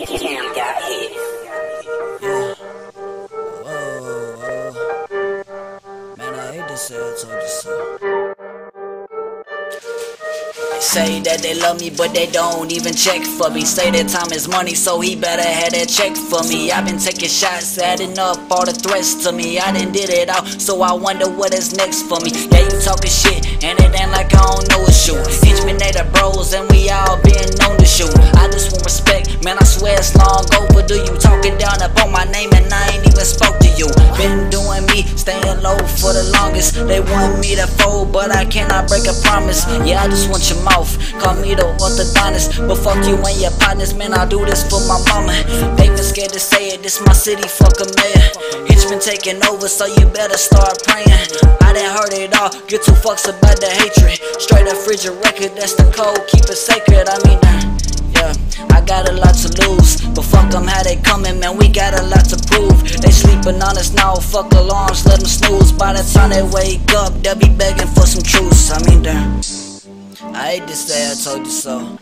I say that they love me, but they don't even check for me. Say that time is money, so he better have that check for me. I've been taking shots, adding up all the threats to me. I done did it all, so I wonder what is next for me. Yeah, you talking shit, and it ain't like I don't swear it's long overdue. You talking down upon my name, and I ain't even spoke to you. Been doing me, staying low for the longest. They want me to fold, but I cannot break a promise. Yeah, I just want your mouth. Call me the orthodontist, but fuck you and your partners, man. I do this for my mama. They been scared to say it. This my city, fuck a mayor. been taking over, so you better start praying. I done heard it all. Get two fucks about the hatred. Straight up frigid record, that's the code. Keep it sacred. I mean. Uh, I got a lot to lose, but fuck them how they coming, man. We got a lot to prove. They sleeping on us now, fuck alarms, let them snooze. By the time they wake up, they'll be begging for some truth. I mean, damn. I hate to say I told you so.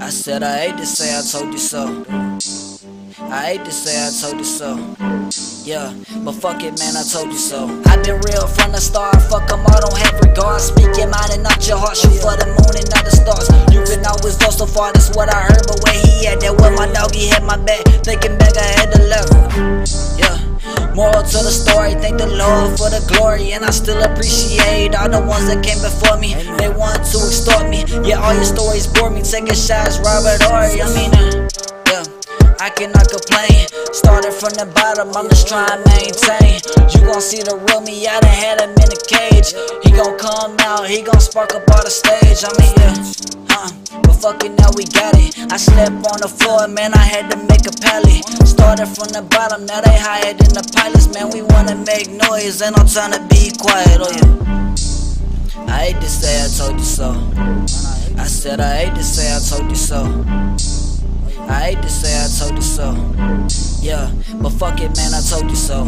I said I hate to say I told you so. I hate to say I told you so. Yeah, but fuck it, man, I told you so. i been real from the start, fuck them all, don't have regard. Speak your mind and not your heart, shoot for the moon and not the stars. Far, that's what I heard, but where he at, that where my doggy had my back. Thinking back, I had to left. Yeah. Moral to the story, thank the Lord for the glory, and I still appreciate all the ones that came before me. They want to extort me, yeah, all your stories bore me. Taking shots, Robert Horry, I mean, yeah. I cannot complain. Started from the bottom, I'm just trying to maintain. You gon' see the real me, I done had him in a cage. He gon' come out, he gon' spark up all the stage. I mean, yeah, huh? Now we got it. I slept on the floor, man, I had to make a pallet. Started from the bottom, now they higher than the pilots, man. We wanna make noise, and I'm trying to be quiet, oh yeah. I hate to say I told you so. I said I hate to say I told you so. I hate to say I told you so. Yeah, but fuck it, man, I told you so.